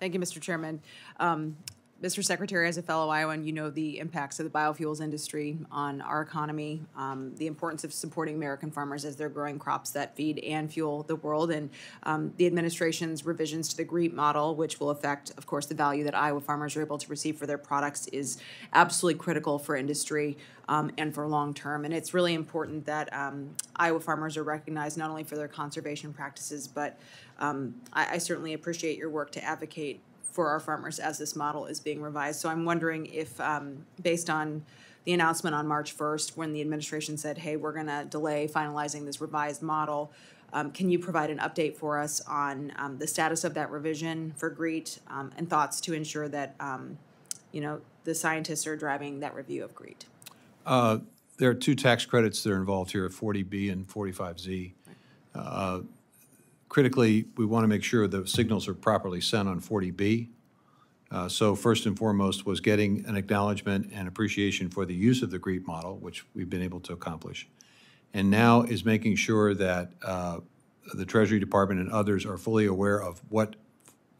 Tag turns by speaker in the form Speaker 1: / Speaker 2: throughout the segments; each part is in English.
Speaker 1: Thank you, Mr. Chairman. Um, Mr. Secretary, as a fellow Iowan, you know the impacts of the biofuels industry on our economy, um, the importance of supporting American farmers as they're growing crops that feed and fuel the world, and um, the administration's revisions to the GREET model, which will affect, of course, the value that Iowa farmers are able to receive for their products, is absolutely critical for industry um, and for long term. And it's really important that um, Iowa farmers are recognized not only for their conservation practices, but um, I, I certainly appreciate your work to advocate for our farmers as this model is being revised. So I'm wondering if, um, based on the announcement on March 1st, when the administration said, hey, we're going to delay finalizing this revised model, um, can you provide an update for us on um, the status of that revision for GREET um, and thoughts to ensure that, um, you know, the scientists are driving that review of GREET?
Speaker 2: Uh, There are two tax credits that are involved here, 40B and 45Z. Uh, Critically, we want to make sure the signals are properly sent on 40B. Uh, So first and foremost was getting an acknowledgement and appreciation for the use of the GREET model, which we've been able to accomplish. And now is making sure that uh, the Treasury Department and others are fully aware of what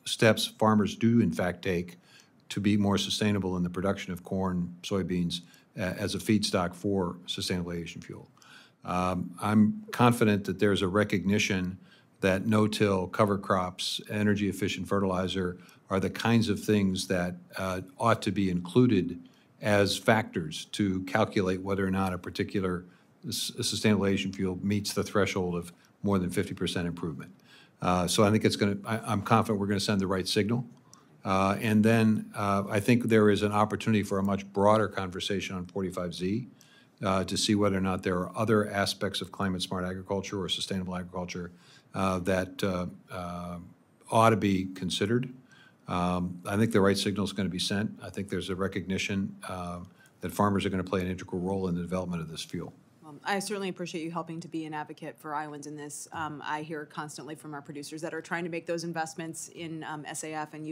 Speaker 2: steps farmers do in fact take to be more sustainable in the production of corn, soybeans, a- as a feedstock for sustainable aviation fuel. Um, I'm confident that there's a recognition that no-till, cover crops, energy-efficient fertilizer are the kinds of things that uh, ought to be included as factors to calculate whether or not a particular sustainable aviation fuel meets the threshold of more than 50% improvement. Uh, So I think it's going to, I'm confident we're going to send the right signal. Uh, And then uh, I think there is an opportunity for a much broader conversation on 45Z uh, to see whether or not there are other aspects of climate-smart agriculture or sustainable agriculture uh, that uh, uh, ought to be considered. Um, I think the right signal is going to be sent. I think there's a recognition uh, that farmers are going to play an integral role in the development of this fuel.
Speaker 1: Um, I certainly appreciate you helping to be an advocate for Iowans in this. Um, I hear constantly from our producers that are trying to make those investments in um, SAF and